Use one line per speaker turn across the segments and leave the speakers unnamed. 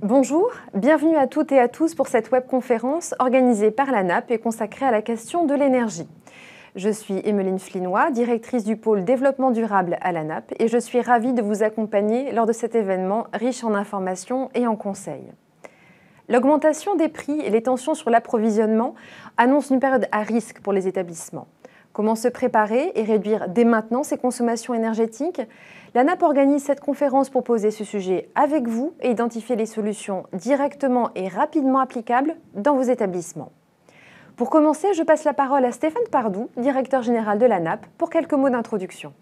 Bonjour, bienvenue à toutes et à tous pour cette webconférence organisée par la NAP et consacrée à la question de l'énergie. Je suis Emmeline Flinois, directrice du pôle développement durable à la NAP et je suis ravie de vous accompagner lors de cet événement riche en informations et en conseils. L'augmentation des prix et les tensions sur l'approvisionnement annoncent une période à risque pour les établissements. Comment se préparer et réduire dès maintenant ses consommations énergétiques La NAP organise cette conférence pour poser ce sujet avec vous et identifier les solutions directement et rapidement applicables dans vos établissements. Pour commencer, je passe la parole à Stéphane Pardou, directeur général de la NAP, pour quelques mots d'introduction.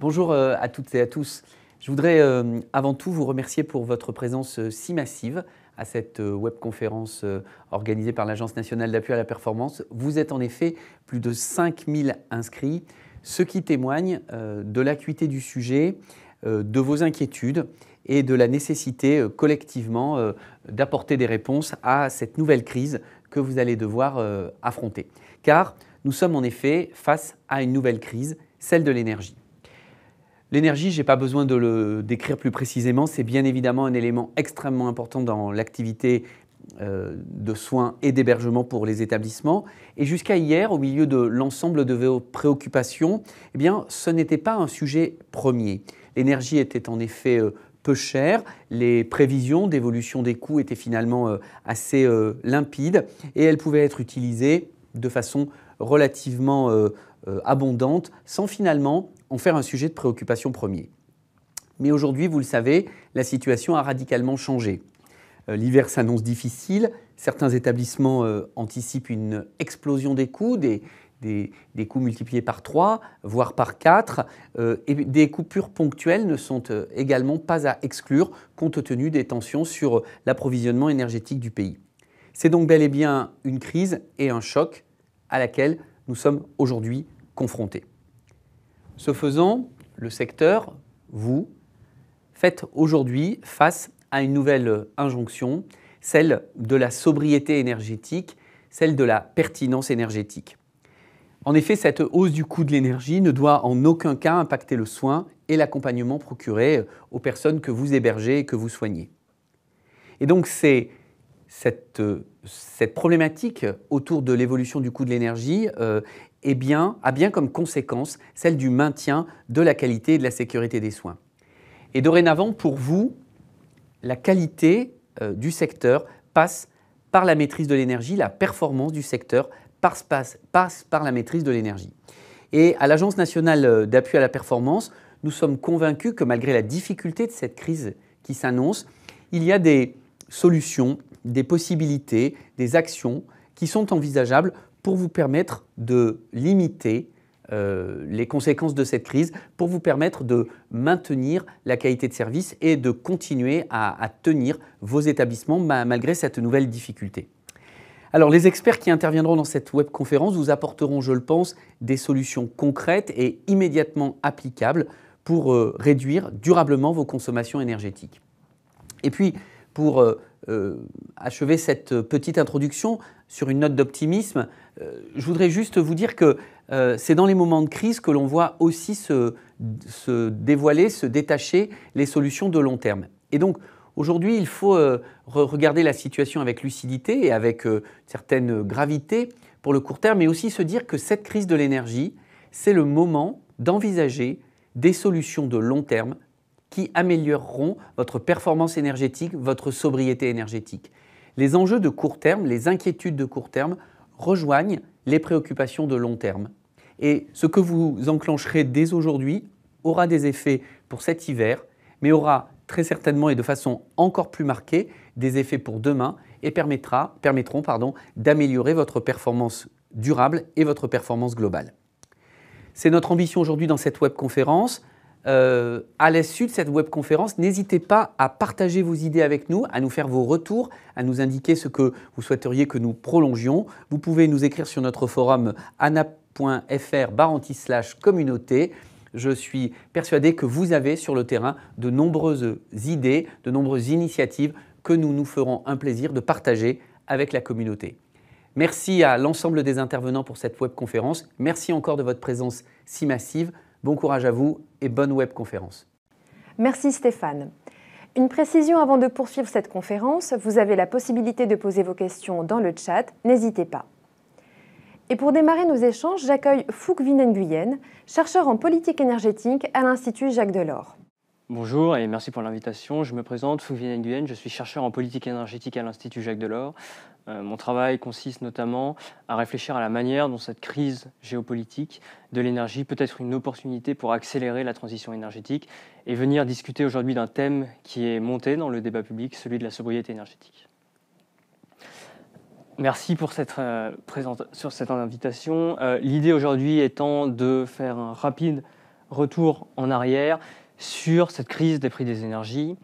Bonjour euh, à toutes et à tous. Je voudrais euh, avant tout vous remercier pour votre présence euh, si massive à cette webconférence organisée par l'Agence nationale d'appui à la performance. Vous êtes en effet plus de 5000 inscrits, ce qui témoigne de l'acuité du sujet, de vos inquiétudes et de la nécessité collectivement d'apporter des réponses à cette nouvelle crise que vous allez devoir euh, affronter. Car nous sommes en effet face à une nouvelle crise, celle de l'énergie. L'énergie, je n'ai pas besoin de le décrire plus précisément, c'est bien évidemment un élément extrêmement important dans l'activité euh, de soins et d'hébergement pour les établissements. Et jusqu'à hier, au milieu de l'ensemble de vos préoccupations, eh bien, ce n'était pas un sujet premier. L'énergie était en effet euh, peu cher. Les prévisions d'évolution des coûts étaient finalement euh, assez limpides et elles pouvaient être utilisées de façon relativement abondante sans finalement en faire un sujet de préoccupation premier. Mais aujourd'hui, vous le savez, la situation a radicalement changé. L'hiver s'annonce difficile, certains établissements anticipent une explosion des coûts, des, coûts multipliés par 3, voire par 4, euh, et des coupures ponctuelles ne sont euh, également pas à exclure compte tenu des tensions sur l'approvisionnement énergétique du pays. C'est donc bel et bien une crise et un choc à laquelle nous sommes aujourd'hui confrontés. Ce faisant, le secteur, vous, faites aujourd'hui face à une nouvelle injonction, celle de la sobriété énergétique, celle de la pertinence énergétique. En effet, cette hausse du coût de l'énergie ne doit en aucun cas impacter le soin et l'accompagnement procuré aux personnes que vous hébergez et que vous soignez. Et donc c'est cette, problématique autour de l'évolution du coût de l'énergie euh, bien, a bien comme conséquence celle du maintien de la qualité et de la sécurité des soins. Et dorénavant, pour vous, la qualité euh, du secteur passe par la maîtrise de l'énergie, la performance du secteur passe, passe, par la maîtrise de l'énergie. Et à l'Agence nationale euh, d'appui à la performance, nous sommes convaincus que malgré la difficulté de cette crise qui s'annonce, il y a des solutions, des possibilités, des actions qui sont envisageables pour vous permettre de limiter euh, les conséquences de cette crise, pour vous permettre de maintenir la qualité de service et de continuer à, tenir vos établissements malgré cette nouvelle difficulté. Alors, les experts qui interviendront dans cette webconférence vous apporteront, je le pense, des solutions concrètes et immédiatement applicables pour euh, réduire durablement vos consommations énergétiques. Et puis, pour euh, euh, achever cette petite introduction sur une note d'optimisme, je voudrais juste vous dire que c'est dans les moments de crise que l'on voit aussi se, dévoiler, se détacher les solutions de long terme. Et donc, Aujourd'hui, il faut euh, regarder la situation avec lucidité et avec euh, certaine gravité pour le court terme, mais aussi se dire que cette crise de l'énergie, c'est le moment d'envisager des solutions de long terme qui amélioreront votre performance énergétique, votre sobriété énergétique. Les enjeux de court terme, les inquiétudes de court terme rejoignent les préoccupations de long terme. Et ce que vous enclencherez dès aujourd'hui aura des effets pour cet hiver, mais aura très certainement et de façon encore plus marquée des effets pour demain et permettra, permettront d'améliorer votre performance durable et votre performance globale. C'est notre ambition aujourd'hui dans cette webconférence. Euh, à l'issue de cette webconférence, n'hésitez pas à partager vos idées avec nous, à nous faire vos retours, à nous indiquer ce que vous souhaiteriez que nous prolongions. Vous pouvez nous écrire sur notre forum anap.fr communauté je suis persuadé que vous avez sur le terrain de nombreuses idées, de nombreuses initiatives que nous nous ferons un plaisir de partager avec la communauté. Merci à l'ensemble des intervenants pour cette webconférence. Merci encore de votre présence si massive. Bon courage à vous et bonne webconférence.
Merci Stéphane. Une précision avant de poursuivre cette conférence, vous avez la possibilité de poser vos questions dans le chat, n'hésitez pas. Et pour démarrer nos échanges, j'accueille Fouque Vinen chercheur en politique énergétique à l'Institut Jacques Delors.
Bonjour et merci pour l'invitation. Je me présente, Fouvien Nguyen, je suis chercheur en politique énergétique à l'Institut Jacques Delors. Euh, mon travail consiste notamment à réfléchir à la manière dont cette crise géopolitique de l'énergie peut être une opportunité pour accélérer la transition énergétique et venir discuter aujourd'hui d'un thème qui est monté dans le débat public, celui de la sobriété énergétique. Merci pour cette, euh, cette invitation. Euh, l'idée aujourd'hui étant de faire un rapide retour en arrière sur cette crise des prix des énergies.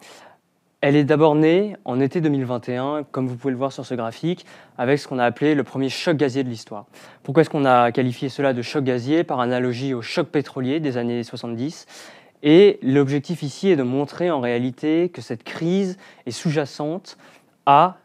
Elle est d'abord née en été 2021, comme vous pouvez le voir sur ce graphique, avec ce qu'on a appelé le premier choc gazier de l'histoire. Pourquoi est-ce qu'on a qualifié cela de choc gazier? Par analogie au choc pétrolier des années 70. Et l'objectif ici est de montrer en réalité que cette crise est sous-jacente à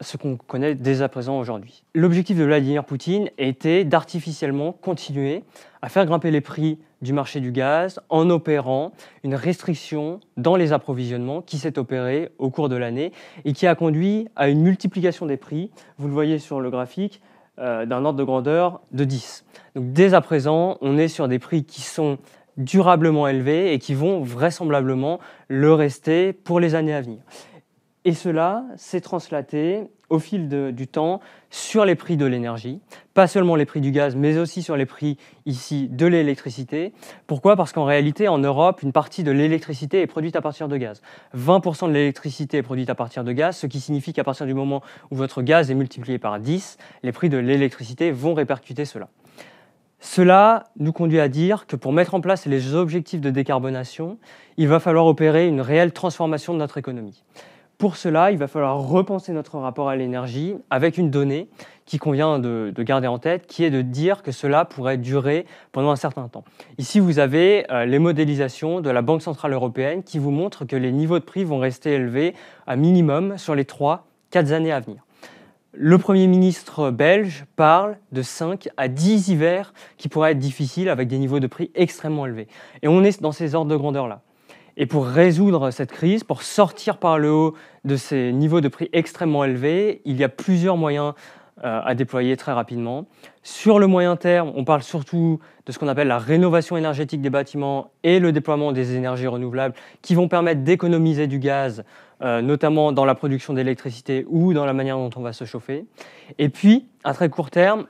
ce qu'on connaît dès à présent aujourd'hui. L'objectif de Vladimir Poutine était d'artificiellement continuer à faire grimper les prix du marché du gaz en opérant une restriction dans les approvisionnements qui s'est opérée au cours de l'année et qui a conduit à une multiplication des prix, vous le voyez sur le graphique, euh, d'un ordre de grandeur de 10. Donc dès à présent, on est sur des prix qui sont durablement élevés et qui vont vraisemblablement le rester pour les années à venir. Et cela s'est translaté au fil du temps sur les prix de l'énergie, pas seulement les prix du gaz, mais aussi sur les prix ici de l'électricité. Pourquoi? Parce qu'en réalité, en Europe, une partie de l'électricité est produite à partir de gaz. 20% de l'électricité est produite à partir de gaz, ce qui signifie qu'à partir du moment où votre gaz est multiplié par 10, les prix de l'électricité vont répercuter cela. Cela nous conduit à dire que pour mettre en place les objectifs de décarbonation, il va falloir opérer une réelle transformation de notre économie. Pour cela, il va falloir repenser notre rapport à l'énergie avec une donnée qui convient de, garder en tête, qui est de dire que cela pourrait durer pendant un certain temps. Ici, vous avez euh, les modélisations de la Banque Centrale Européenne qui vous montrent que les niveaux de prix vont rester élevés à minimum sur les 3-4 années à venir. Le Premier ministre belge parle de 5 à 10 hivers qui pourraient être difficiles avec des niveaux de prix extrêmement élevés. Et on est dans ces ordres de grandeur-là. Et pour résoudre cette crise, pour sortir par le haut de ces niveaux de prix extrêmement élevés, il y a plusieurs moyens euh, à déployer très rapidement. Sur le moyen terme, on parle surtout de ce qu'on appelle la rénovation énergétique des bâtiments et le déploiement des énergies renouvelables qui vont permettre d'économiser du gaz, euh, notamment dans la production d'électricité ou dans la manière dont on va se chauffer. Et puis, à très court terme,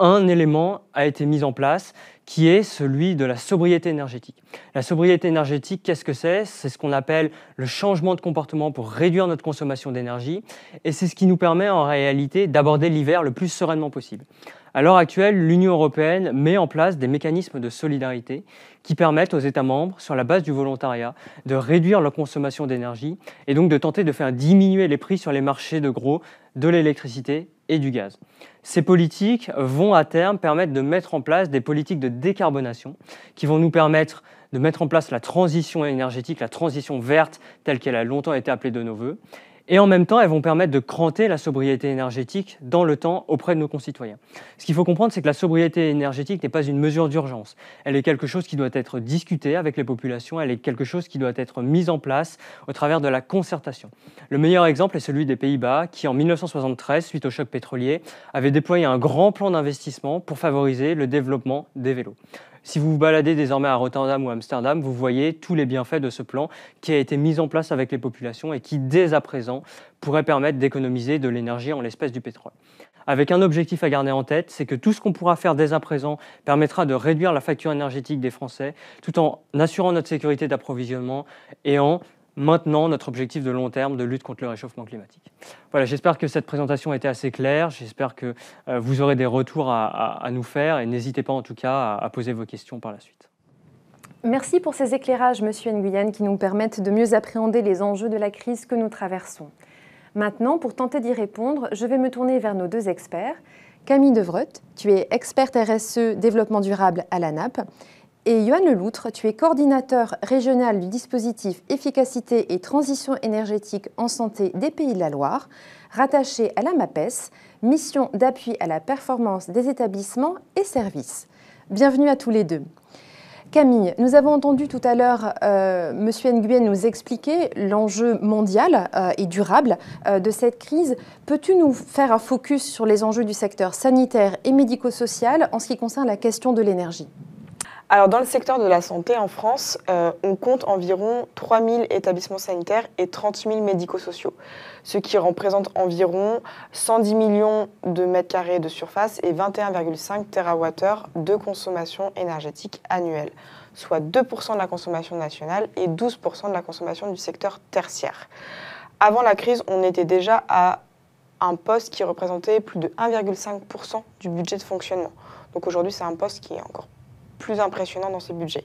un élément a été mis en place qui est celui de la sobriété énergétique. La sobriété énergétique, qu'est-ce que c'est? C'est ce qu'on appelle le changement de comportement pour réduire notre consommation d'énergie et c'est ce qui nous permet en réalité d'aborder l'hiver le plus sereinement possible. À l'heure actuelle, l'Union européenne met en place des mécanismes de solidarité qui permettent aux États membres, sur la base du volontariat, de réduire leur consommation d'énergie et donc de tenter de faire diminuer les prix sur les marchés de gros de l'électricité et du gaz. Ces politiques vont à terme permettre de mettre en place des politiques de décarbonation qui vont nous permettre de mettre en place la transition énergétique, la transition verte telle qu'elle a longtemps été appelée de nos voeux, et en même temps, elles vont permettre de cranter la sobriété énergétique dans le temps auprès de nos concitoyens. Ce qu'il faut comprendre, c'est que la sobriété énergétique n'est pas une mesure d'urgence. Elle est quelque chose qui doit être discuté avec les populations, elle est quelque chose qui doit être mis en place au travers de la concertation. Le meilleur exemple est celui des Pays-Bas, qui en 1973, suite au choc pétrolier, avait déployé un grand plan d'investissement pour favoriser le développement des vélos. Si vous vous baladez désormais à Rotterdam ou Amsterdam, vous voyez tous les bienfaits de ce plan qui a été mis en place avec les populations et qui, dès à présent, pourrait permettre d'économiser de l'énergie en l'espèce du pétrole. Avec un objectif à garder en tête, c'est que tout ce qu'on pourra faire dès à présent permettra de réduire la facture énergétique des Français, tout en assurant notre sécurité d'approvisionnement et en maintenant notre objectif de long terme de lutte contre le réchauffement climatique. Voilà, j'espère que cette présentation a été assez claire, j'espère que euh, vous aurez des retours à, nous faire et n'hésitez pas en tout cas à, poser vos questions par la suite.
Merci pour ces éclairages, Monsieur Nguyen, qui nous permettent de mieux appréhender les enjeux de la crise que nous traversons. Maintenant, pour tenter d'y répondre, je vais me tourner vers nos deux experts. Camille Devreut, tu es experte RSE développement durable à la NAP, et Johan Leloutre, tu es coordinateur régional du dispositif Efficacité et Transition énergétique en santé des Pays de la Loire, rattaché à la MAPES, mission d'appui à la performance des établissements et services. Bienvenue à tous les deux. Camille, nous avons entendu tout à l'heure euh, M. Nguyen nous expliquer l'enjeu mondial euh, et durable euh, de cette crise. Peux-tu nous faire un focus sur les enjeux du secteur sanitaire et médico-social en ce qui concerne la question de l'énergie?
Alors, dans le secteur de la santé en France, on compte environ 3 000 établissements sanitaires et 30 000 médico-sociaux, ce qui représente environ 110 millions de mètres carrés de surface et 21,5 TWh de consommation énergétique annuelle, soit 2% de la consommation nationale et 12% de la consommation du secteur tertiaire. Avant la crise, on était déjà à un poste qui représentait plus de 1,5% du budget de fonctionnement. Donc aujourd'hui, c'est un poste qui est encore plus impressionnant dans ces budgets.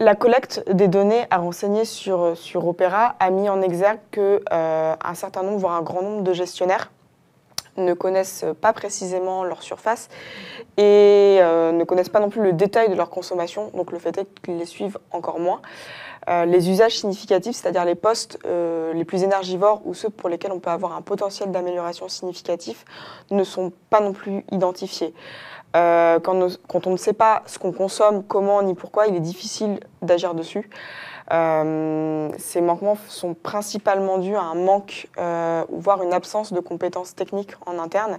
La collecte des données à renseigner sur, sur Opera a mis en exergue qu'un euh, certain nombre, voire un grand nombre de gestionnaires ne connaissent pas précisément leur surface et euh, ne connaissent pas non plus le détail de leur consommation, donc le fait est qu'ils les suivent encore moins. Euh, les usages significatifs, c'est-à-dire les postes les plus énergivores ou ceux pour lesquels on peut avoir un potentiel d'amélioration significatif, ne sont pas non plus identifiés. Euh, quand, on ne sait pas ce qu'on consomme, comment ni pourquoi, il est difficile d'agir dessus. Euh, ces manquements sont principalement dus à un manque, euh, voire une absence de compétences techniques en interne,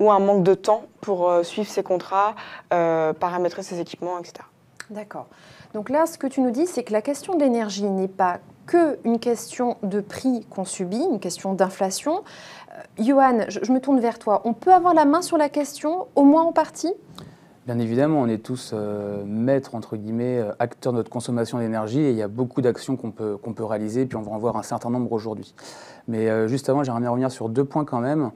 ou un manque de temps pour suivre ces contrats, paramétrer ces équipements, etc.
D'accord. Donc là, ce que tu nous dis, c'est que la question de l'énergie n'est pas qu'une question de prix qu'on subit, une question d'inflation. Euh, Johan, je, me tourne vers toi. On peut avoir la main sur la question, au moins en partie?
Bien évidemment, on est tous euh, maîtres, entre guillemets, euh, acteurs de notre consommation d'énergie et il y a beaucoup d'actions qu'on peut, qu'on peut réaliser, puis on va en voir un certain nombre aujourd'hui. Mais juste avant, j'aimerais revenir sur deux points quand même.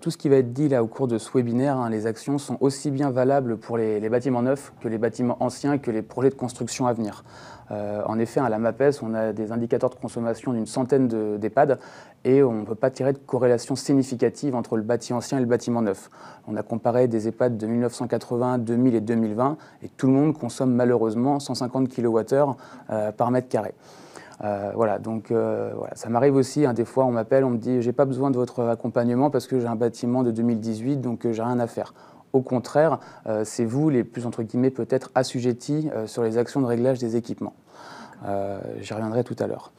tout ce qui va être dit là au cours de ce webinaire, hein, les actions sont aussi bien valables pour les, les, bâtiments neufs que les bâtiments anciens que les projets de construction à venir. Euh, en effet, à la MAPES, on a des indicateurs de consommation d'une centaine d'EHPAD et on ne peut pas tirer de corrélation significative entre le bâti ancien et le bâtiment neuf. On a comparé des EHPAD de 1980, 2000 et 2020 et tout le monde consomme malheureusement 150 kWh euh, par mètre carré. Euh, voilà, donc ça m'arrive aussi, hein, des fois on m'appelle, on me dit j'ai pas besoin de votre accompagnement parce que j'ai un bâtiment de 2018 donc j'ai rien à faire. Au contraire, euh, c'est vous les plus, entre guillemets, peut-être assujettis euh, sur les actions de réglage des équipements. Euh, j'y reviendrai tout à l'heure.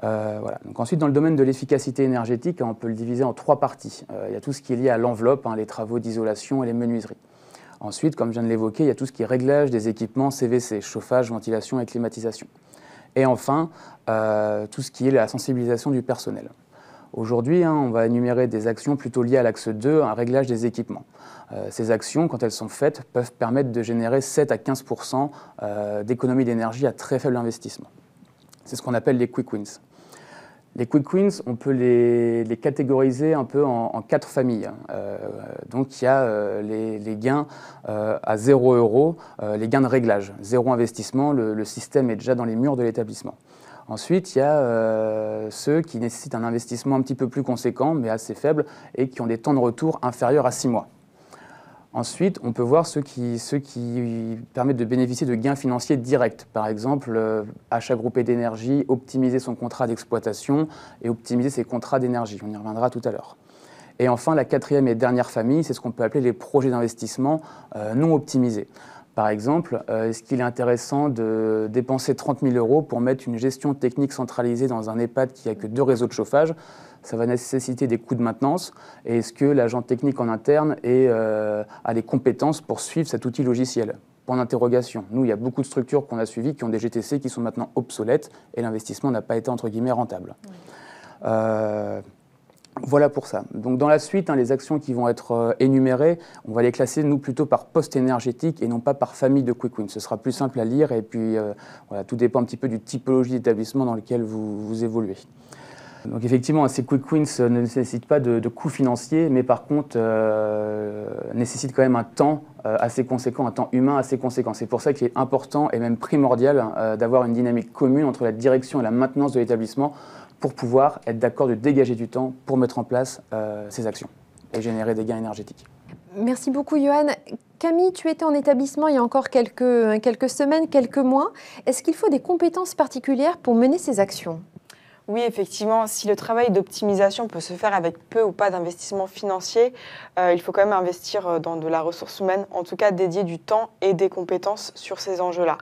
voilà. Donc ensuite, dans le domaine de l'efficacité énergétique, on peut le diviser en trois parties. il y a tout ce qui est lié à l'enveloppe, hein, les travaux d'isolation et les menuiseries. Ensuite, comme je viens de l'évoquer, il y a tout ce qui est réglage des équipements CVC, chauffage, ventilation et climatisation. Et enfin, tout ce qui est la sensibilisation du personnel. Aujourd'hui, hein, on va énumérer des actions plutôt liées à l'axe 2, un réglage des équipements. Euh, ces actions, quand elles sont faites, peuvent permettre de générer 7 à 15% euh, d'économie d'énergie à très faible investissement. C'est ce qu'on appelle les quick wins. Les quick wins, on peut les, catégoriser un peu en, quatre familles. Euh, donc il y a les, gains à 0 euros, les gains de réglage, zéro investissement, le système est déjà dans les murs de l'établissement. Ensuite, il y a euh, ceux qui nécessitent un investissement un petit peu plus conséquent, mais assez faible, et qui ont des temps de retour inférieurs à 6 mois. Ensuite, on peut voir ceux qui, permettent de bénéficier de gains financiers directs. Par exemple, euh, achat groupé d'énergie, optimiser son contrat d'exploitation et optimiser ses contrats d'énergie. On y reviendra tout à l'heure. Et enfin, la quatrième et dernière famille, c'est ce qu'on peut appeler les projets d'investissement euh, non optimisés. Par exemple, euh, est-ce qu'il est intéressant de dépenser 30 000 euros pour mettre une gestion technique centralisée dans un EHPAD qui n'a que deux réseaux de chauffage? Ça va nécessiter des coûts de maintenance. Et est-ce que l'agent technique en interne euh, a les compétences pour suivre cet outil logiciel? Point d'interrogation. Nous, il y a beaucoup de structures qu'on a suivies qui ont des GTC qui sont maintenant obsolètes et l'investissement n'a pas été entre guillemets rentable. Euh, voilà pour ça. Donc dans la suite, hein, les actions qui vont être euh, énumérées, on va les classer nous plutôt par poste énergétique et non pas par famille de quick wins. Ce sera plus simple à lire et puis euh, voilà, tout dépend un petit peu du typologie d'établissement dans lequel vous, vous, évoluez. Donc effectivement, ces quick wins ne nécessitent pas de, coûts financiers, mais par contre euh, nécessitent quand même un temps assez conséquent, un temps humain assez conséquent. C'est pour ça qu'il est important et même primordial d'avoir une dynamique commune entre la direction et la maintenance de l'établissement pour pouvoir être d'accord de dégager du temps pour mettre en place euh, ces actions et générer des gains énergétiques.
Merci beaucoup, Johan. Camille, tu étais en établissement il y a encore quelques, quelques semaines, quelques mois. Est-ce qu'il faut des compétences particulières pour mener ces actions?
Oui, effectivement, si le travail d'optimisation peut se faire avec peu ou pas d'investissement financier, il faut quand même investir dans de la ressource humaine, en tout cas dédier du temps et des compétences sur ces enjeux-là.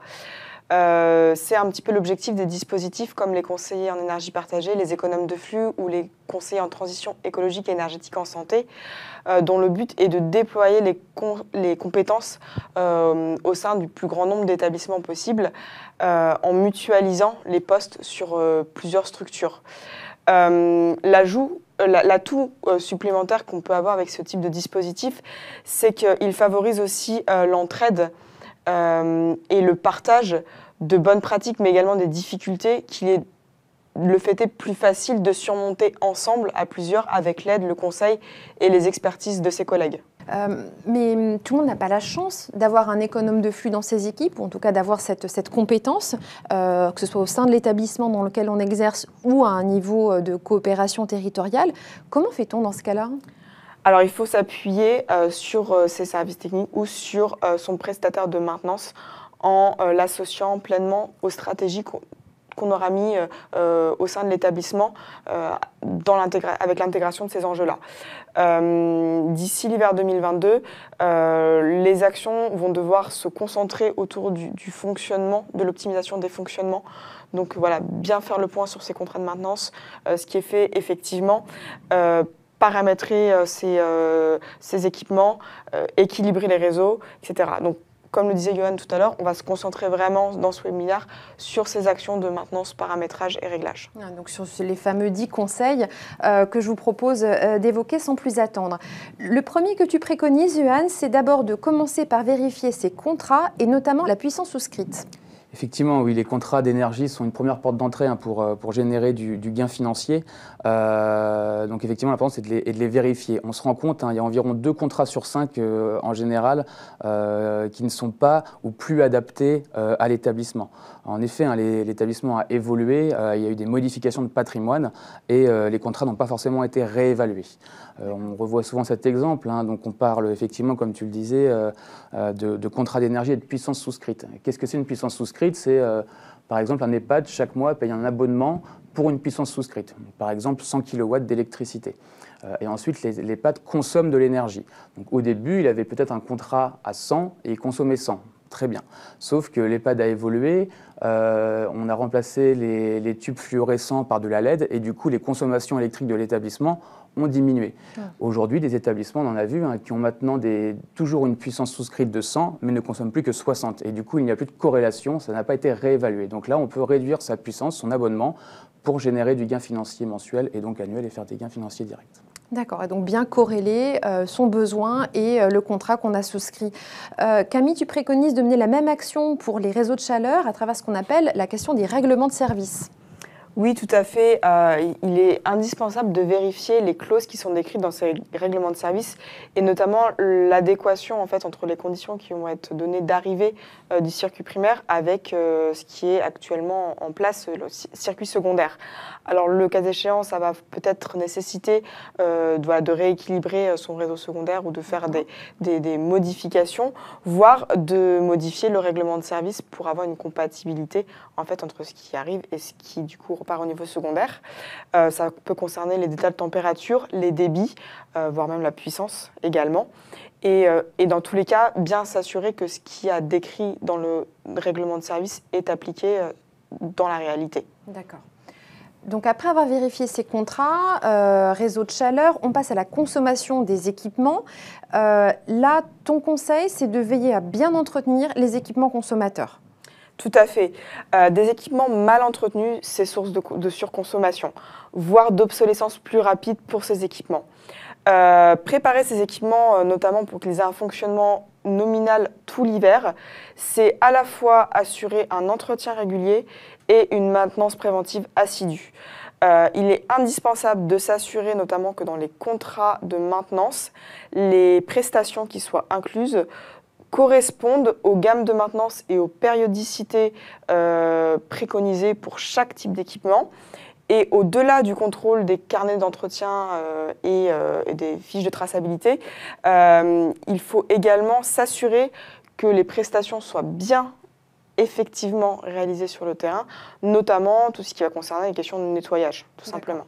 Euh, c'est un petit peu l'objectif des dispositifs comme les conseillers en énergie partagée, les économes de flux ou les conseillers en transition écologique et énergétique en santé, euh, dont le but est de déployer les, compétences euh, au sein du plus grand nombre d'établissements possibles en mutualisant les postes sur plusieurs structures. L'ajout L'atout supplémentaire qu'on peut avoir avec ce type de dispositif, c'est qu'il favorise aussi l'entraide et le partage de bonnes pratiques, mais également des difficultés qu'il est le fait est plus facile de surmonter ensemble à plusieurs avec l'aide, le conseil et les expertises de ses collègues.
Euh, mais tout le monde n'a pas la chance d'avoir un économe de flux dans ses équipes, ou en tout cas d'avoir cette, cette, compétence, euh, que ce soit au sein de l'établissement dans lequel on exerce ou à un niveau euh, de coopération territoriale. Comment fait-on dans ce cas-là?
Alors, il faut s'appuyer sur ses services techniques ou sur son prestataire de maintenance en euh, l'associant pleinement aux stratégies qu'on aura mis euh, euh, au sein de l'établissement avec l'intégration de ces enjeux-là. D'ici l'hiver 2022, les actions vont devoir se concentrer autour du, fonctionnement, de l'optimisation des fonctionnements. Donc voilà, bien faire le point sur ces contrats de maintenance, ce qui est fait effectivement paramétrer ces, ces, équipements, équilibrer les réseaux, etc. comme le disait Johan tout à l'heure, on va se concentrer vraiment dans ce webinaire sur ces actions de maintenance, paramétrage et réglage.
Ah, donc sur les fameux 10 conseils euh, que je vous propose euh, d'évoquer sans plus attendre. Le premier que tu préconises, Johan, c'est d'abord de commencer par vérifier ses contrats et notamment la puissance souscrite.
Effectivement, oui, les contrats d'énergie sont une première porte d'entrée hein, pour, euh, pour générer du, gain financier. Euh, donc effectivement, première, c'est de, de, les vérifier. On se rend compte, hein, il y a environ deux contrats sur cinq euh, en général qui ne sont pas ou plus adaptés à l'établissement. En effet, hein, l'établissement a évolué, il y a eu des modifications de patrimoine et les contrats n'ont pas forcément été réévalués. on revoit souvent cet exemple, donc on parle effectivement, comme tu le disais, de, de contrats d'énergie et de puissance souscrite. Qu'est-ce que c'est une puissance souscrite? C'est euh, par exemple un EHPAD chaque mois paye un abonnement pour une puissance souscrite, par exemple 100 kW d'électricité. Euh, et ensuite, les, l'EHPAD consomment de l'énergie. Au début, il avait peut-être un contrat à 100 et il consommait 100. Très bien. Sauf que l'EHPAD a évolué, euh, on a remplacé les, les, tubes fluorescents par de la LED et du coup, les consommations électriques de l'établissement ont diminué. Aujourd'hui, des établissements, on en a vu, hein, qui ont maintenant des, toujours une puissance souscrite de 100, mais ne consomment plus que 60. Et du coup, il n'y a plus de corrélation, ça n'a pas été réévalué. Donc là, on peut réduire sa puissance, son abonnement, pour générer du gain financier mensuel et donc annuel et faire des gains financiers directs.
D'accord, et donc bien corréler euh, son besoin et euh, le contrat qu'on a souscrit. Euh, Camille, tu préconises de mener la même action pour les réseaux de chaleur à travers ce qu'on appelle la question des règlements de service.
Oui, tout à fait. Euh, il est indispensable de vérifier les clauses qui sont décrites dans ces règlements de service et notamment l'adéquation en fait entre les conditions qui vont être données d'arrivée euh, du circuit primaire avec euh, ce qui est actuellement en place, le circuit secondaire. Alors le cas échéant, ça va peut-être nécessiter de, rééquilibrer son réseau secondaire ou de faire des, modifications, voire de modifier le règlement de service pour avoir une compatibilité en fait entre ce qui arrive et ce qui du coup repart au niveau secondaire. Euh, ça peut concerner les détails de température, les débits, euh, voire même la puissance également. Et, euh, et, dans tous les cas, bien s'assurer que ce qui a décrit dans le règlement de service est appliqué dans la réalité.
D'accord. Donc après avoir vérifié ces contrats, réseau de chaleur, on passe à la consommation des équipements. là, ton conseil, c'est de veiller à bien entretenir les équipements consommateurs.
Tout à fait. Euh, des équipements mal entretenus, c'est source de, surconsommation, voire d'obsolescence plus rapide pour ces équipements. Euh, préparer ces équipements, euh, notamment pour qu'ils aient un fonctionnement nominal tout l'hiver, c'est à la fois assurer un entretien régulier et une maintenance préventive assidue. il est indispensable de s'assurer notamment que dans les contrats de maintenance, les prestations qui soient incluses correspondent aux gammes de maintenance et aux périodicités euh, préconisées pour chaque type d'équipement. Et au-delà du contrôle des carnets d'entretien euh, euh, et, des fiches de traçabilité, il faut également s'assurer que les prestations soient bien effectivement réalisés sur le terrain, notamment tout ce qui va concerner les questions de nettoyage, tout simplement.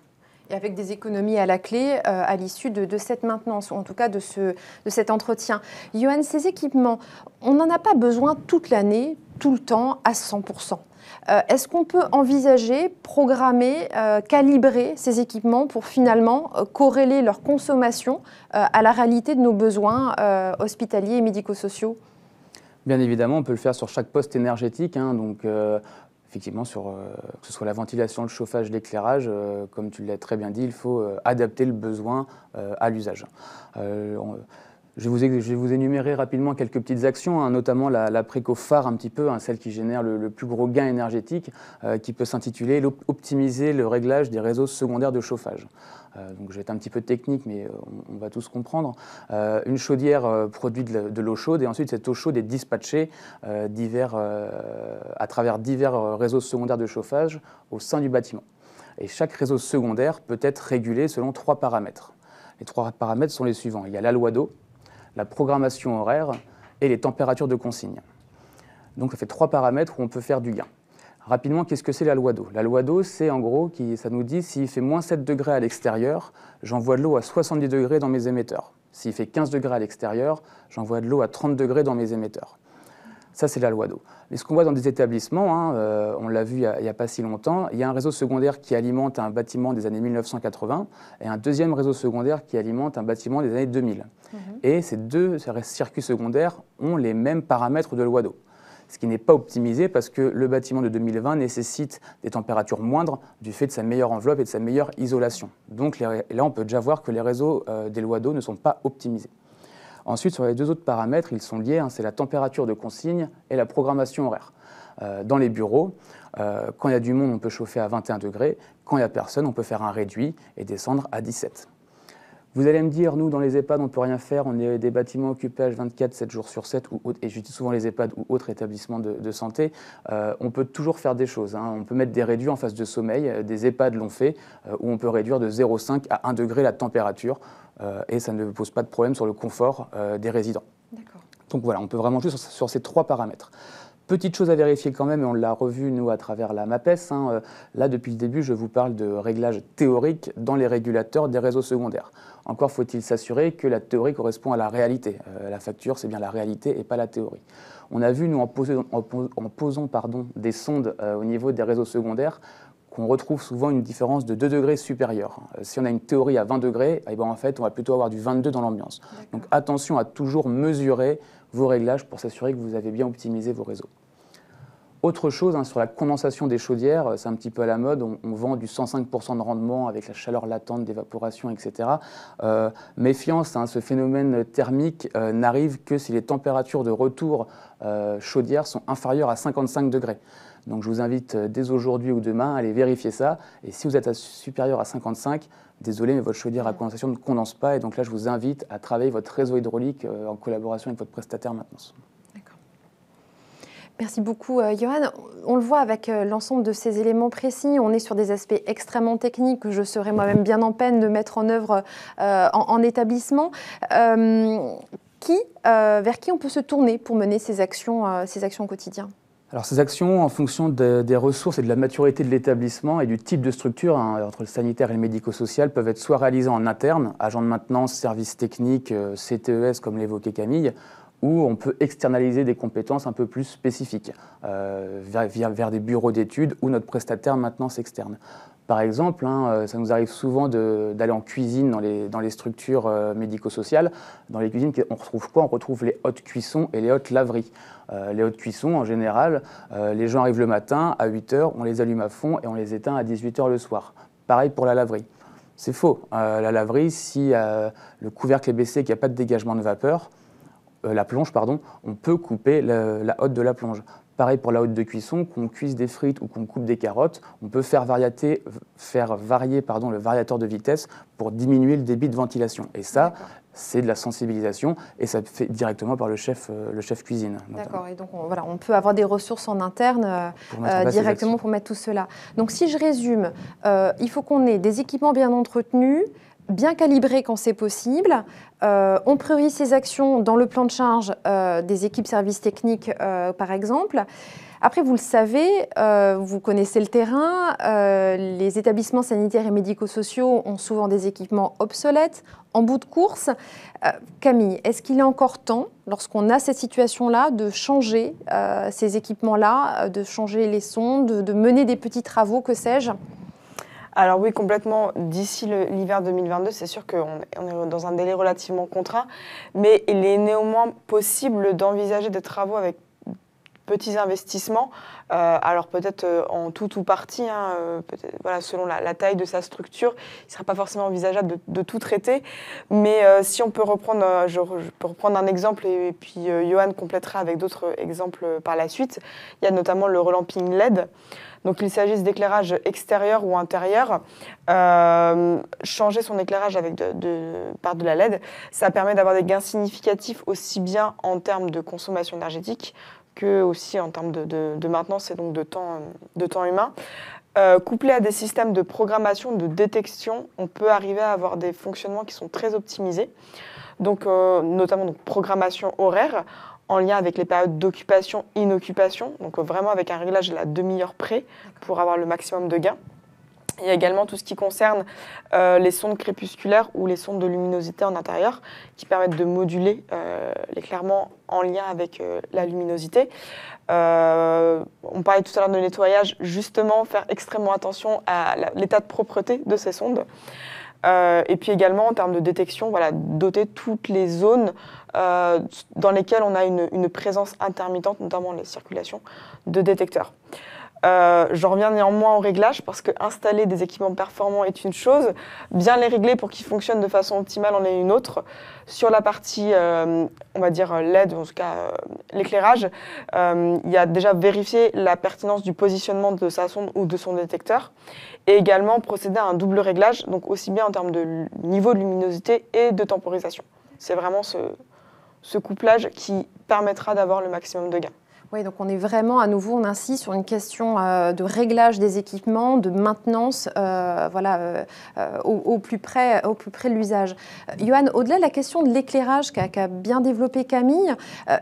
Et avec des économies à la clé euh, à l'issue de, cette maintenance, ou en tout cas de, ce, de cet entretien. Johan, ces équipements, on n'en a pas besoin toute l'année, tout le temps, à 100%. Euh, est-ce qu'on peut envisager, programmer, euh, calibrer ces équipements pour finalement corréler leur consommation à la réalité de nos besoins hospitaliers et médico-sociaux?
Bien évidemment, on peut le faire sur chaque poste énergétique. Hein, donc, effectivement, sur, euh, que ce soit la ventilation, le chauffage, l'éclairage, euh, comme tu l'as très bien dit, il faut euh, adapter le besoin à l'usage. Je vais, vous, énumérer rapidement quelques petites actions, hein, notamment la, la, préco phare un petit peu, hein, celle qui génère le, plus gros gain énergétique, qui peut s'intituler Optimiser le réglage des réseaux secondaires de chauffage. Euh, donc je vais être un petit peu technique, mais euh, on, va tous comprendre. Euh, une chaudière produit de, l'eau chaude et ensuite cette eau chaude est dispatchée à travers divers réseaux secondaires de chauffage au sein du bâtiment. Et chaque réseau secondaire peut être régulé selon trois paramètres. Les trois paramètres sont les suivants. Il y a la loi d'eau, la programmation horaire et les températures de consigne. Donc ça fait trois paramètres où on peut faire du gain. Rapidement, qu'est-ce que c'est la loi d'eau? La loi d'eau, c'est en gros, qui, ça nous dit s'il fait moins 7 degrés à l'extérieur, j'envoie de l'eau à 70 degrés dans mes émetteurs. S'il fait 15 degrés à l'extérieur, j'envoie de l'eau à 30 degrés dans mes émetteurs. Ça, c'est la loi d'eau. Et ce qu'on voit dans des établissements, hein, euh, on l'a vu il n'y a, pas si longtemps, il y a un réseau secondaire qui alimente un bâtiment des années 1980 et un deuxième réseau secondaire qui alimente un bâtiment des années 2000. Mhm. Et ces deux circuits secondaires ont les mêmes paramètres de loi d'eau ce qui n'est pas optimisé parce que le bâtiment de 2020 nécessite des températures moindres du fait de sa meilleure enveloppe et de sa meilleure isolation. Donc là, on peut déjà voir que les réseaux euh, des lois d'eau ne sont pas optimisés. Ensuite, sur les deux autres paramètres, ils sont liés, hein, c'est la température de consigne et la programmation horaire. Euh, dans les bureaux, euh, quand il y a du monde, on peut chauffer à 21 degrés. Quand il n'y a personne, on peut faire un réduit et descendre à 17. Vous allez me dire, nous, dans les EHPAD, on ne peut rien faire, on est des bâtiments occupés 24, 7 jours sur 7, ou, et j'utilise souvent les EHPAD ou autres établissements de, santé, euh, on peut toujours faire des choses. Hein. On peut mettre des réduits en phase de sommeil, euh, des EHPAD l'ont fait, euh, où on peut réduire de 0,5 à 1 degré la température, et ça ne pose pas de problème sur le confort des résidents. Donc voilà, on peut vraiment jouer sur ces trois paramètres. Petite chose à vérifier quand même, et on l'a revu nous à travers la MAPES. Hein, euh, là, depuis le début, je vous parle de réglage théorique dans les régulateurs des réseaux secondaires. Encore faut-il s'assurer que la théorie correspond à la réalité. Euh, la facture, c'est bien la réalité et pas la théorie. On a vu, nous, en, posant, pardon, des sondes euh, au niveau des réseaux secondaires, qu'on retrouve souvent une différence de 2 degrés supérieure. si on a une théorie à 20 degrés, eh ben, en fait, on va plutôt avoir du 22 dans l'ambiance. Donc attention à toujours mesurer vos réglages pour s'assurer que vous avez bien optimisé vos réseaux. Autre chose, hein, sur la condensation des chaudières, c'est un petit peu à la mode, on, vend du 105% de rendement avec la chaleur latente d'évaporation, etc. Euh, méfiance, hein, ce phénomène thermique euh, n'arrive que si les températures de retour euh, chaudière sont inférieures à 55 degrés. Donc je vous invite dès aujourd'hui ou demain à aller vérifier ça. Et si vous êtes à supérieur à 55, désolé, mais votre chaudière à condensation ne condense pas. Et donc là, je vous invite à travailler votre réseau hydraulique en collaboration avec votre prestataire maintenance.
Merci beaucoup, euh, Johan. On le voit avec euh, l'ensemble de ces éléments précis. On est sur des aspects extrêmement techniques que je serais moi-même bien en peine de mettre en œuvre euh, en, établissement. qui, vers qui on peut se tourner pour mener ces actions, ces actions au quotidien?
Ces actions, en fonction des ressources et de la maturité de l'établissement et du type de structure, hein, entre le sanitaire et le médico-social, peuvent être soit réalisées en interne, agents de maintenance, services techniques, CTES comme l'évoquait Camille, où on peut externaliser des compétences un peu plus spécifiques euh, vers, des bureaux d'études ou notre prestataire maintenance externe. Par exemple, hein, euh, ça nous arrive souvent d'aller en cuisine dans les, structures euh, médico-sociales. Dans les cuisines, on retrouve quoi? On retrouve les hautes cuissons et les hautes laveries. les hautes cuissons, en général, les gens arrivent le matin à 8 h, on les allume à fond et on les éteint à 18 h le soir. Pareil pour la laverie. C'est faux. la laverie, si le couvercle est baissé et qu'il n'y a pas de dégagement de vapeur, euh, la plonge, pardon, on peut couper la, hotte de la plonge. Pareil pour la hotte de cuisson, qu'on cuise des frites ou qu'on coupe des carottes, on peut faire, faire varier pardon, le variateur de vitesse pour diminuer le débit de ventilation. Et ça, c'est de la sensibilisation et ça fait directement par le chef, euh, le chef cuisine.
D'accord, et donc on, voilà, on peut avoir des ressources en interne euh, directement pour mettre tout cela. Donc si je résume, il faut qu'on ait des équipements bien entretenus, bien calibré quand c'est possible. on priorise ces actions dans le plan de charge des équipes services techniques, par exemple. Après, vous le savez, euh, vous connaissez le terrain, euh, les établissements sanitaires et médico-sociaux ont souvent des équipements obsolètes, en bout de course. Euh, Camille, est-ce qu'il est encore temps, lorsqu'on a cette situation-là, de changer ces équipements-là, de changer les sondes, de, mener des petits travaux, que sais-je?
Alors oui, complètement. D'ici l'hiver 2022, c'est sûr qu'on est dans un délai relativement contraint, mais il est néanmoins possible d'envisager des travaux avec petits investissements, euh, alors peut-être euh, en tout ou partie, hein, euh, voilà, selon la, taille de sa structure, il ne sera pas forcément envisageable de, tout traiter. Mais si on peut reprendre, je, peux reprendre un exemple et, puis Johan complétera avec d'autres exemples par la suite. Il y a notamment le relamping LED. Donc il s'agisse d'éclairage extérieur ou intérieur. changer son éclairage avec de, par de la LED, ça permet d'avoir des gains significatifs aussi bien en termes de consommation énergétique que aussi en termes de, maintenance et donc de temps, humain. Euh, couplé à des systèmes de programmation, de détection, on peut arriver à avoir des fonctionnements qui sont très optimisés, donc, euh, notamment donc, programmation horaire en lien avec les périodes d'occupation-inoccupation, donc vraiment avec un réglage à la demi-heure près pour avoir le maximum de gains. Il y a également tout ce qui concerne euh, les sondes crépusculaires ou les sondes de luminosité en intérieur qui permettent de moduler euh, l'éclairement en lien avec euh, la luminosité. on parlait tout à l'heure de nettoyage, justement faire extrêmement attention à l'état de propreté de ces sondes. et puis également en termes de détection, voilà, doter toutes les zones dans lesquelles on a une, une présence intermittente, notamment les circulations de détecteurs. Euh, J'en reviens néanmoins au réglage parce que installer des équipements performants est une chose, bien les régler pour qu'ils fonctionnent de façon optimale en est une autre. Sur la partie, euh, on va dire LED, en tout cas euh, l'éclairage, euh, il y a déjà vérifié la pertinence du positionnement de sa sonde ou de son détecteur et également procéder à un double réglage, donc aussi bien en termes de niveau de luminosité et de temporisation. C'est vraiment ce, ce couplage qui permettra d'avoir le maximum de gains.
Oui, donc on est vraiment à nouveau, on insiste sur une question euh, de réglage des équipements, de maintenance, euh, voilà, euh, au, plus près, au plus près de l'usage. Johan, au-delà de la question de l'éclairage qu'a bien développé Camille,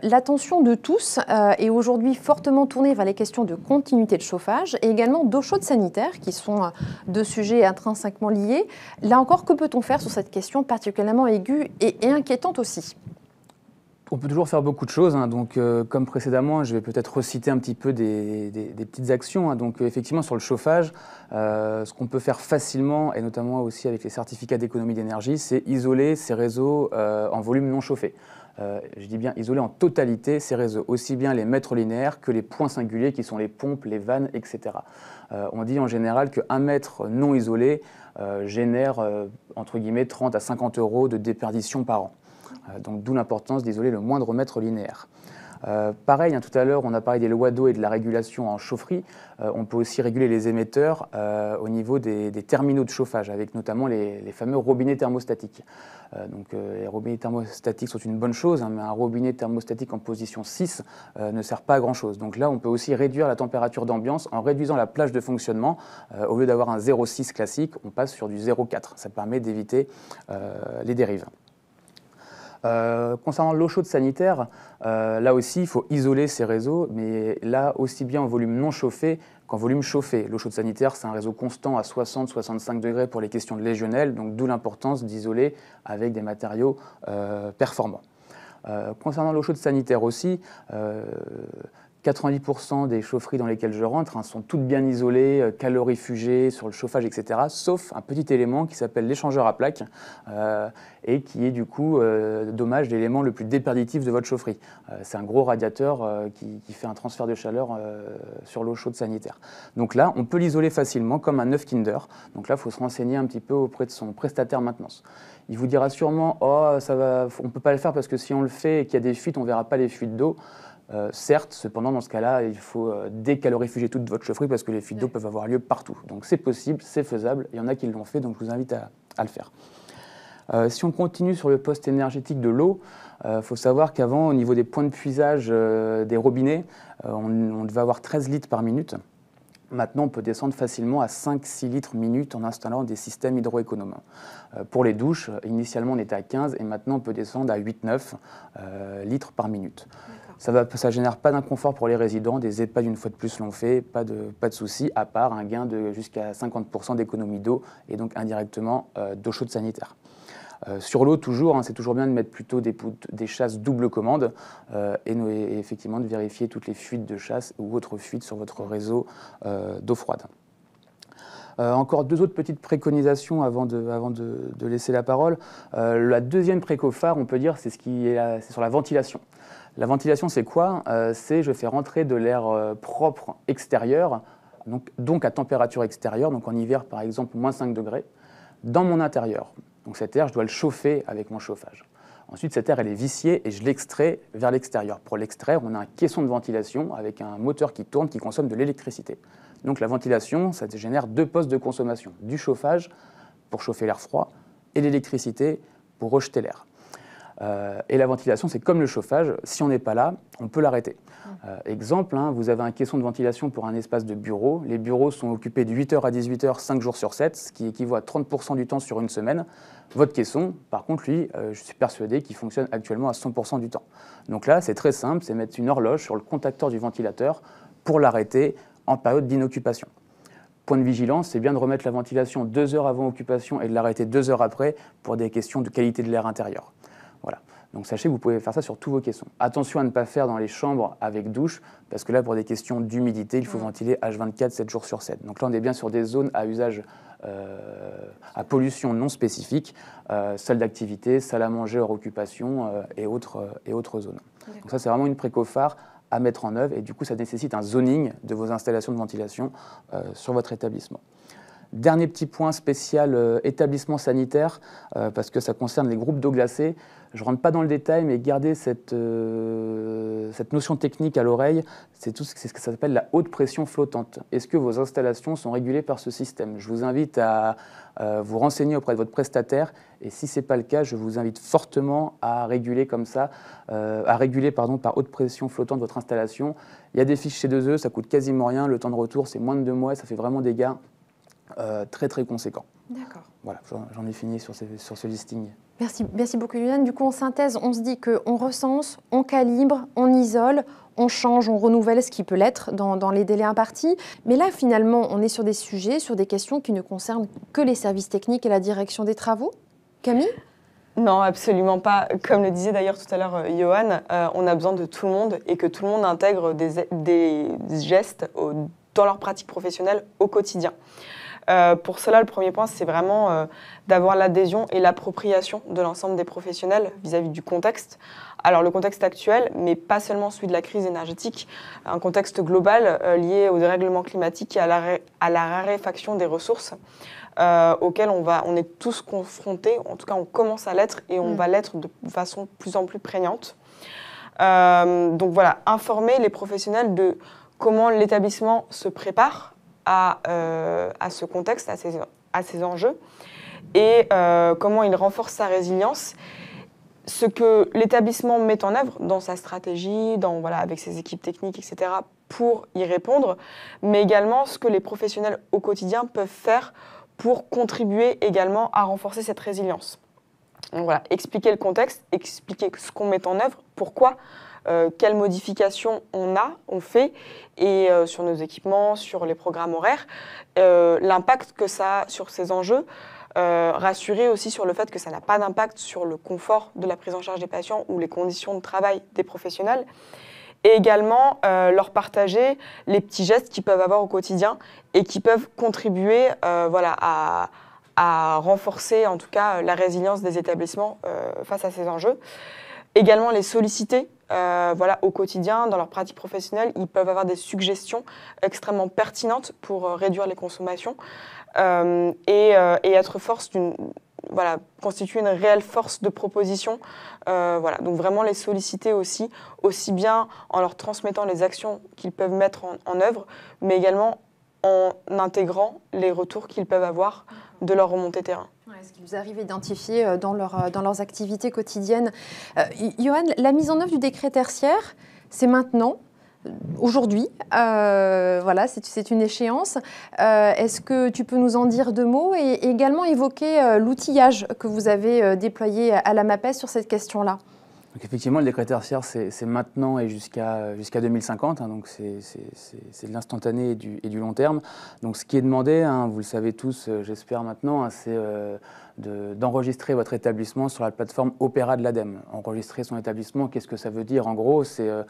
l'attention de tous est aujourd'hui fortement tournée vers les questions de continuité de chauffage et également d'eau chaude sanitaire, qui sont deux sujets intrinsèquement liés. Là encore, que peut-on faire sur cette question particulièrement aiguë et inquiétante aussi?
On peut toujours faire beaucoup de choses. Hein. donc, euh, comme précédemment, je vais peut-être reciter un petit peu des, petites actions. Hein. donc, euh, effectivement, sur le chauffage, euh, ce qu'on peut faire facilement, et notamment aussi avec les certificats d'économie d'énergie, c'est isoler ces réseaux en volume non chauffé. je dis bien isoler en totalité ces réseaux, aussi bien les mètres linéaires que les points singuliers qui sont les pompes, les vannes, etc. on dit en général qu'un mètre non isolé génère entre guillemets 30 à 50 euros de déperdition par an. Euh, donc d'où l'importance d'isoler le moindre mètre linéaire. Euh, pareil, hein, tout à l'heure, on a parlé des lois d'eau et de la régulation en chaufferie. Euh, on peut aussi réguler les émetteurs au niveau des, terminaux de chauffage, avec notamment les, fameux robinets thermostatiques. donc, les robinets thermostatiques sont une bonne chose, hein, mais un robinet thermostatique en position 6 ne sert pas à grand-chose. Donc là, on peut aussi réduire la température d'ambiance en réduisant la plage de fonctionnement. au lieu d'avoir un 0,6 classique, on passe sur du 0,4. Ça permet d'éviter les dérives. Euh, concernant l'eau chaude sanitaire, euh, là aussi, il faut isoler ces réseaux, mais là aussi bien en volume non chauffé qu'en volume chauffé. L'eau chaude sanitaire, c'est un réseau constant à 60-65 degrés pour les questions de légionnelles, donc d'où l'importance d'isoler avec des matériaux euh, performants. concernant l'eau chaude sanitaire aussi, 90% des chaufferies dans lesquelles je rentre hein, sont toutes bien isolées, euh, calorifugées sur le chauffage, etc. Sauf un petit élément qui s'appelle l'échangeur à plaques euh, et qui est du coup, euh, dommage, l'élément le plus déperditif de votre chaufferie. c'est un gros radiateur qui, fait un transfert de chaleur sur l'eau chaude sanitaire. Donc là, on peut l'isoler facilement comme un œuf Kinder. Donc là, il faut se renseigner un petit peu auprès de son prestataire maintenance. Il vous dira sûrement, oh, ça va, on ne peut pas le faire parce que si on le fait et qu'il y a des fuites, on ne verra pas les fuites d'eau. Euh, certes, cependant, dans ce cas-là, il faut euh, décalorifier toute votre chaufferie parce que les fuites d'eau peuvent avoir lieu partout. Donc c'est possible, c'est faisable. Il y en a qui l'ont fait, donc je vous invite à, le faire. Euh, si on continue sur le poste énergétique de l'eau, il faut savoir qu'avant, au niveau des points de puisage des robinets, on, devait avoir 13 litres par minute. Maintenant, on peut descendre facilement à 5-6 litres minute en installant des systèmes hydroéconomes. Pour les douches, initialement on était à 15 et maintenant on peut descendre à 8-9 euh, litres par minute. Ça ne génère pas d'inconfort pour les résidents, des EHPAD une fois de plus l'ont fait, pas de, pas de souci, à part un gain de jusqu'à 50% d'économie d'eau et donc indirectement euh, d'eau chaude sanitaire. sur l'eau, toujours, hein, c'est toujours bien de mettre plutôt des, chasses double commande et, et, effectivement de vérifier toutes les fuites de chasse ou autres fuites sur votre réseau d'eau froide. Euh, encore deux autres petites préconisations avant de, laisser la parole. Euh, la deuxième préco-phare, on peut dire, c'est ce sur la ventilation. La ventilation, c'est quoi? Euh, C'est je fais rentrer de l'air propre extérieur, donc, donc, à température extérieure, donc en hiver par exemple moins 5 degrés, dans mon intérieur. Donc cet air, je dois le chauffer avec mon chauffage. Ensuite, cet air, elle est vicié et je l'extrais vers l'extérieur. Pour l'extraire, on a un caisson de ventilation avec un moteur qui tourne, qui consomme de l'électricité. Donc la ventilation, ça génère deux postes de consommation, du chauffage pour chauffer l'air froid et l'électricité pour rejeter l'air. Euh, et la ventilation, c'est comme le chauffage, si on n'est pas là, on peut l'arrêter. Euh, exemple, hein, vous avez un caisson de ventilation pour un espace de bureau. Les bureaux sont occupés de 8h à 18h, 5 jours sur 7, ce qui équivaut à 30% du temps sur une semaine. Votre caisson, par contre, lui, euh, je suis persuadé qu'il fonctionne actuellement à 100% du temps. Donc là, c'est très simple, c'est mettre une horloge sur le contacteur du ventilateur pour l'arrêter en période d'inoccupation. Point de vigilance, c'est bien de remettre la ventilation deux heures avant occupation et de l'arrêter deux heures après pour des questions de qualité de l'air intérieur. Voilà. Donc sachez que vous pouvez faire ça sur tous vos caissons. Attention à ne pas faire dans les chambres avec douche, parce que là, pour des questions d'humidité, il faut ventiler H24, 7 jours sur 7. Donc là, on est bien sur des zones à usage euh, à pollution non spécifique, euh, salle d'activité, salle à manger hors occupation euh, et, autres, et autres zones. Donc ça, c'est vraiment une préco-phare à mettre en œuvre et du coup ça nécessite un zoning de vos installations de ventilation sur votre établissement. Dernier petit point spécial euh, établissement sanitaire, euh, parce que ça concerne les groupes d'eau glacée. Je ne rentre pas dans le détail, mais gardez cette, cette notion technique à l'oreille. C'est ce que ça s'appelle la haute pression flottante. Est-ce que vos installations sont régulées par ce système? Je vous invite à, euh, vous renseigner auprès de votre prestataire. Et si ce n'est pas le cas, je vous invite fortement à réguler comme ça, euh, à réguler par haute pression flottante votre installation. Il y a des fiches chez 2E, ça coûte quasiment rien. Le temps de retour, c'est moins de deux mois. Ça fait vraiment des gains euh, très très conséquents.
D'accord.
Voilà, j'en ai fini sur, sur ce listing.
Merci, merci beaucoup, Yunan. Du coup, en synthèse, on se dit qu'on recense, on calibre, on isole, on change, on renouvelle ce qui peut l'être dans, les délais impartis. Mais là, finalement, on est sur des sujets, sur des questions qui ne concernent que les services techniques et la direction des travaux. Camille?
Non, absolument pas. Comme le disait d'ailleurs tout à l'heure euh, Johan, euh, on a besoin de tout le monde et que tout le monde intègre des, gestes dans leur pratique professionnelle au quotidien. Euh, pour cela, le premier point, c'est vraiment euh, d'avoir l'adhésion et l'appropriation de l'ensemble des professionnels vis-à-vis du contexte. Alors le contexte actuel, mais pas seulement celui de la crise énergétique, un contexte global euh, lié au dérèglement climatique et à la, à la raréfaction des ressources. auxquelles on, va, on est tous confrontés, en tout cas on commence à l'être et on mm. va l'être de façon plus en plus prégnante. donc voilà, informer les professionnels de comment l'établissement se prépare euh, à, ce contexte, à ces, à ces enjeux, et euh, comment il renforce sa résilience. Ce que l'établissement met en œuvre dans sa stratégie, dans, voilà, avec ses équipes techniques, etc., pour y répondre, mais également ce que les professionnels au quotidien peuvent faire pour contribuer également à renforcer cette résilience. Donc voilà, expliquer le contexte, expliquer ce qu'on met en œuvre, pourquoi, quelles modifications on a, on fait, et euh, sur nos équipements, sur les programmes horaires, euh, l'impact que ça a sur ces enjeux. rassurer aussi sur le fait que ça n'a pas d'impact sur le confort de la prise en charge des patients ou les conditions de travail des professionnels et également leur partager les petits gestes qu'ils peuvent avoir au quotidien et qui peuvent contribuer voilà, à, renforcer en tout cas la résilience des établissements face à ces enjeux. Également les solliciter euh, voilà, au quotidien, dans leur pratique professionnelle, ils peuvent avoir des suggestions extrêmement pertinentes pour euh, réduire les consommations euh, et, être force d'une voilà, constituer une réelle force de proposition. voilà, donc vraiment les solliciter aussi, aussi bien en leur transmettant les actions qu'ils peuvent mettre en, en, œuvre, mais également en intégrant les retours qu'ils peuvent avoir de leur remontée terrain.
Est-ce qu'ils arrivent à identifier euh, dans, euh, dans leurs activités quotidiennes euh, Johan, la mise en œuvre du décret tertiaire, c'est maintenant. aujourd'hui. voilà, c'est une échéance. Est-ce que tu peux nous en dire deux mots et, également évoquer l'outillage que vous avez déployé à la MAPES sur cette question-là?
Donc effectivement, le décret tertiaire, c'est maintenant et jusqu'à jusqu'à 2050, hein, donc c'est de l'instantané et du, et du, long terme. Donc ce qui est demandé, hein, vous le savez tous, euh, j'espère maintenant, hein, c'est euh, d'enregistrer votre établissement sur la plateforme Opéra de l'ADEME. Enregistrer son établissement, qu'est-ce que ça veut dire? En gros, c'est euh,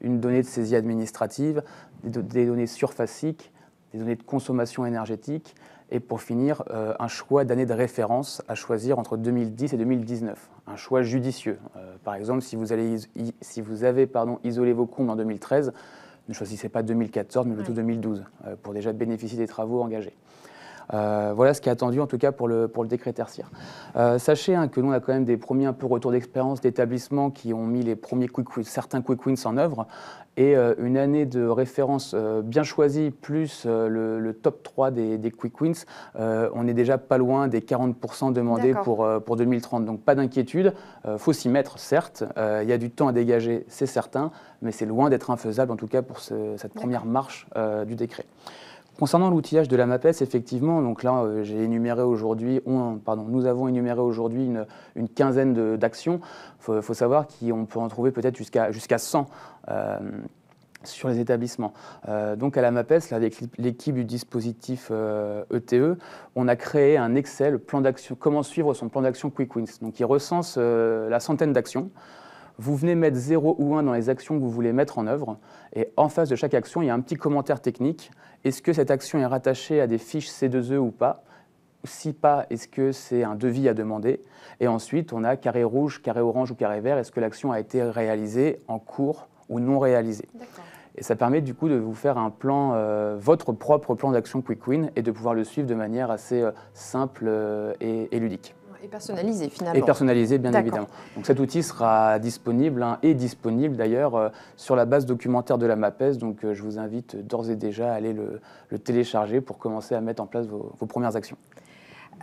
une donnée de saisie administrative, des, des données surfaciques, des données de consommation énergétique, et pour finir, euh, un choix d'année de référence à choisir entre 2010 et 2019. Un choix judicieux. Euh, par exemple, si vous, allez si vous avez pardon, isolé vos comptes en 2013, ne choisissez pas 2014, mais plutôt 2012, euh, pour déjà bénéficier des travaux engagés. voilà ce qui est attendu en tout cas pour le, pour le décret tertiaire. sachez hein, que nous, on a quand même des premiers un peu retours d'expérience d'établissements qui ont mis les premiers quick certains quick wins en œuvre et euh, une année de référence euh, bien choisie, plus euh, le, top 3 des, quick wins, on est déjà pas loin des 40% demandés pour, pour 2030. Donc pas d'inquiétude, il faut s'y mettre, certes, il y a du temps à dégager, c'est certain, mais c'est loin d'être infaisable, en tout cas pour cette première marche du décret. Concernant l'outillage de la MAPES, effectivement, donc là, j'ai énuméré aujourd'hui, pardon, nous avons énuméré aujourd'hui une, quinzaine d'actions. Il faut, savoir qu'on peut en trouver peut-être jusqu'à jusqu'à 100 sur les établissements. Euh, donc à la MAPES, avec l'équipe du dispositif ETE, euh, e, on a créé un Excel, plan d'action, comment suivre son plan d'action Quick Wins. Donc il recense euh, la centaine d'actions. Vous venez mettre 0 ou 1 dans les actions que vous voulez mettre en œuvre. Et en face de chaque action, il y a un petit commentaire technique. Est-ce que cette action est rattachée à des fiches C2E ou pas si pas, est-ce que c'est un devis à demander Et ensuite, on a carré rouge, carré orange ou carré vert. Est-ce que l'action a été réalisée en cours ou non réalisée et ça permet du coup de vous faire un plan, euh, votre propre plan d'action Quick Win et de pouvoir le suivre de manière assez euh, simple euh, et, ludique.
Et personnalisé finalement.
Et personnalisé, bien évidemment. Donc cet outil sera disponible hein, et disponible d'ailleurs sur la base documentaire de la MAPES. Donc je vous invite d'ores et déjà à aller le, télécharger pour commencer à mettre en place vos premières actions.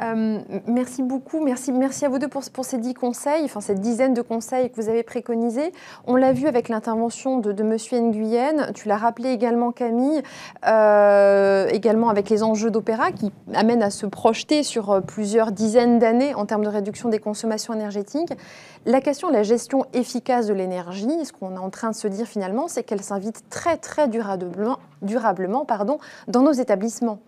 Euh, merci beaucoup, merci, merci à vous deux pour, ces dix conseils, enfin cette dizaine de conseils que vous avez préconisés. On l'a vu avec l'intervention de, de Monsieur Nguyen, tu l'as rappelé également Camille, euh, également avec les enjeux d'opéra qui amènent à se projeter sur euh, plusieurs dizaines d'années en termes de réduction des consommations énergétiques. La question de la gestion efficace de l'énergie, ce qu'on est en train de se dire finalement, c'est qu'elle s'invite très très durablement, durablement pardon, dans nos établissements.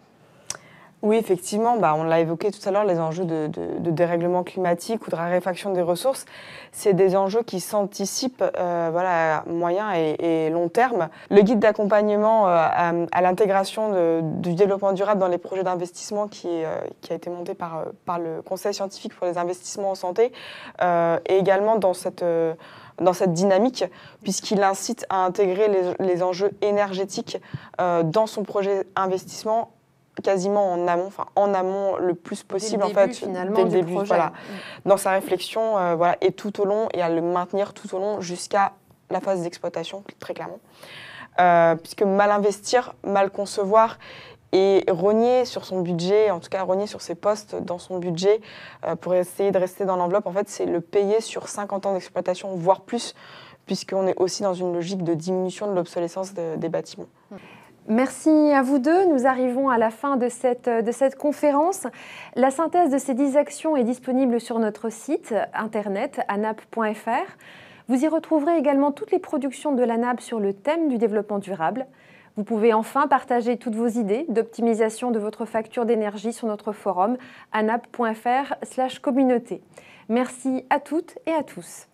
Oui, effectivement, bah, on l'a évoqué tout à l'heure, les enjeux de, dérèglement climatique ou de raréfaction des ressources, c'est des enjeux qui s'anticipent euh, voilà, à moyen et, long terme. Le guide d'accompagnement euh, à, l'intégration du développement durable dans les projets d'investissement qui, euh, a été monté par, le Conseil scientifique pour les investissements en santé est également dans cette dynamique, puisqu'il incite à intégrer les, enjeux énergétiques dans son projet investissement quasiment en amont, enfin en amont le plus possible
en
fait,
finalement, dès le début, voilà,
mm. dans sa réflexion, euh, voilà, et tout au long, et à le maintenir tout au long jusqu'à la phase d'exploitation, très clairement. Euh, puisque mal investir, mal concevoir et rogner sur son budget, en tout cas rogner sur ses postes dans son budget euh, pour essayer de rester dans l'enveloppe, en fait, c'est le payer sur 50 ans d'exploitation, voire plus, puisqu'on est aussi dans une logique de diminution de l'obsolescence des bâtiments. Mm.
Merci à vous deux. Nous arrivons à la fin de cette, conférence. La synthèse de ces 10 actions est disponible sur notre site internet anap.fr. Vous y retrouverez également toutes les productions de l'ANAP sur le thème du développement durable. Vous pouvez enfin partager toutes vos idées d'optimisation de votre facture d'énergie sur notre forum anap.fr/communauté. Merci à toutes et à tous.